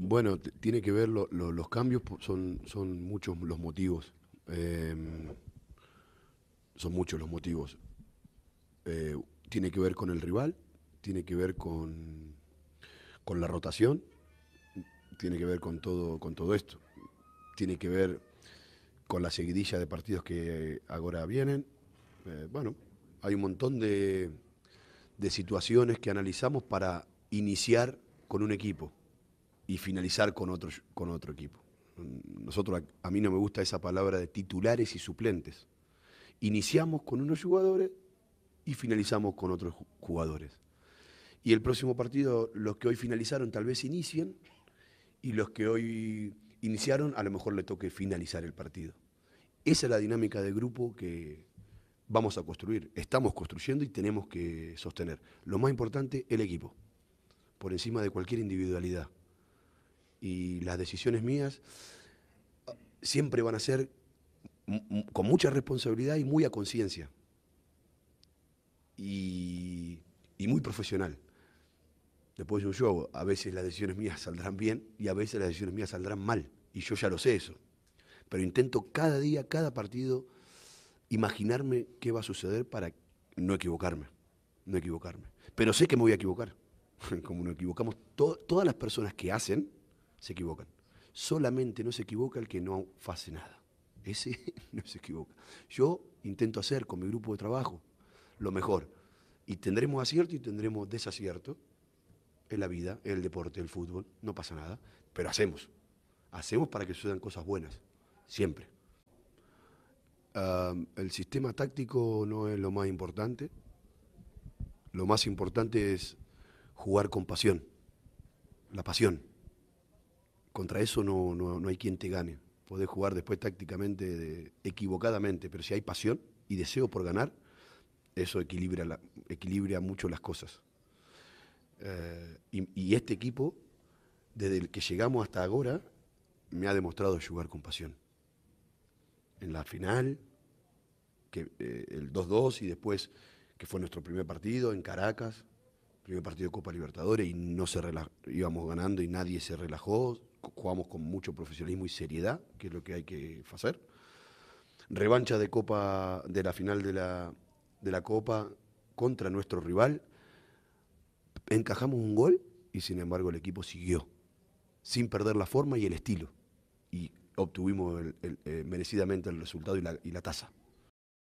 Bueno, tiene que ver, los cambios son, son muchos los motivos. Em, son muchos los motivos. Eh, tiene que ver con el rival, tiene que ver con, con la rotación, tiene que ver con todo, con todo esto. Tiene que ver con la seguidilla de partidos que ahora vienen. Eh, bueno, hay un montón de, de situaciones que analizamos para iniciar con un equipo y finalizar con otro, con otro equipo. Nosotros, a, mí no me gusta esa palabra de titulares y suplentes. Iniciamos con unos jugadores y finalizamos con otros jugadores. Y el próximo partido, los que hoy finalizaron tal vez inicien y los que hoy iniciaron a lo mejor le toque finalizar el partido. Esa es la dinámica de grupo que vamos a construir. Estamos construyendo y tenemos que sostener. Lo más importante, el equipo, por encima de cualquier individualidad y las decisiones mías siempre van a ser con mucha responsabilidad y muy a conciencia. Y, muy profesional. Después de un show, a veces las decisiones mías saldrán bien y a veces las decisiones mías saldrán mal. Y yo ya lo sé eso. Pero intento cada día, cada partido, imaginarme qué va a suceder para no equivocarme. No equivocarme. Pero sé que me voy a equivocar. Como nos equivocamos todas las personas que hacen, se equivocan. Solamente no se equivoca el que no hace nada. Ese no se equivoca. Yo intento hacer con mi grupo de trabajo lo mejor. Y tendremos acierto y tendremos desacierto en la vida, en el deporte, en el fútbol. No pasa nada. Pero hacemos. Hacemos para que sucedan cosas buenas. Siempre. el sistema táctico no es lo más importante. Lo más importante es jugar con pasión. La pasión contra eso no, no, hay quien te gane. Podés jugar después tácticamente equivocadamente, pero si hay pasión y deseo por ganar, eso equilibra, equilibra mucho las cosas. Eh, y, este equipo, desde el que llegamos hasta ahora, me ha demostrado jugar con pasión. En la final, que, eh, el 2-2 y después que fue nuestro primer partido en Caracas, primer partido de Copa Libertadores y no se íbamos ganando y nadie se relajó, jugamos con mucho profesionalismo y seriedad, que es lo que hay que hacer. Revancha de Copa, de la final de la, de la Copa contra nuestro rival. Encajamos un gol y sin embargo el equipo siguió, sin perder la forma y el estilo. Y obtuvimos eh, merecidamente el resultado y la, y la tasa.